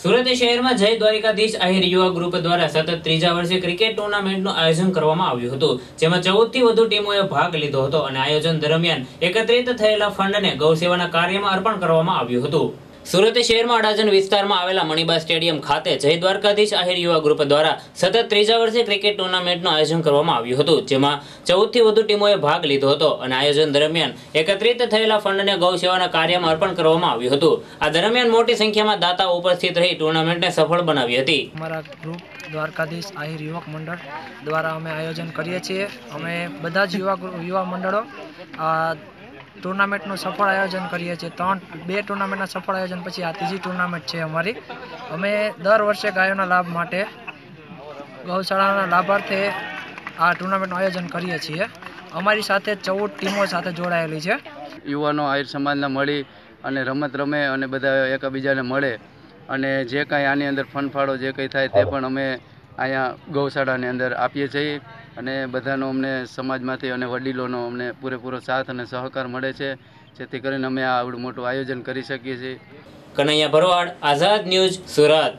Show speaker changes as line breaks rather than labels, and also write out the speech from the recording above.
સુરત શહેરમાં જય દ્વારિકાધીશ આહિર યુવા ગ્રુપ દ્વારા સતત ત્રીજા વર્ષે ક્રિકેટ ટુર્નામેન્ટનું આયોજન કરવામાં આવ્યું હતું, જેમાં ચૌદથી વધુ ટીમોએ ભાગ લીધો હતો અને આયોજન દરમિયાન એકત્રિત થયેલા ફંડને ગૌસેવાના કાર્યમાં અર્પણ કરવામાં આવ્યું હતું. સુરત શહેરમાં અડાજણ વિસ્તારમાં આવેલા મણિબા સ્ટેડિયમ ખાતે જય દ્વારકાધીશ આહિર યુવા ગ્રુપ દ્વારા સતત ત્રીજા વર્ષે ક્રિકેટ ટુર્નામેન્ટનું આયોજન કરવામાં આવ્યું હતું, જેમાં ચૌદથી વધુ ટીમોએ ભાગ લીધો હતો. અને આયોજન દરમિયાન એકત્રિત થયેલા ફંડને ગૌ સેવાના કાર્યમાં અર્પણ કરવામાં આવ્યું હતું. આ દરમિયાન મોટી સંખ્યામાં દાતાઓ ઉપસ્થિત રહી ટુર્નામેન્ટને સફળ બનાવી હતી.
દ્વારકાધીશ આહિર યુવક મંડળ દ્વારા અમે આયોજન કરીએ છીએ. અમે બધા જ યુવા યુવા મંડળો ટુર્નામેન્ટનું સફળ આયોજન કરીએ છીએ. ત્રણ, બે ટુર્નામેન્ટના સફળ આયોજન પછી આ ત્રીજી ટુર્નામેન્ટ છે અમારી. અમે દર વર્ષે ગાયોના લાભ માટે ગૌશાળાના લાભાર્થે આ ટુર્નામેન્ટનું આયોજન કરીએ છીએ. અમારી સાથે ચૌદ ટીમો સાથે જોડાયેલી છે.
યુવાનો આહિર સમાજના મળી અને રમત રમે અને બધા એકબીજાને મળે અને જે કાંઈ આની અંદર ફંડફાળો જે કંઈ થાય તે પણ અમે અહીંયા ગૌશાળાની અંદર આપીએ છીએ. અને બધાનો અમને સમાજમાંથી અને વડીલોનો અમને પૂરેપૂરો સાથ અને સહકાર મળે છે. જેથી કરીને અમે આ આવડું મોટું આયોજન કરી શકીએ છીએ.
કનૈયા ભરવાડ, આઝાદ ન્યૂઝ સુરત.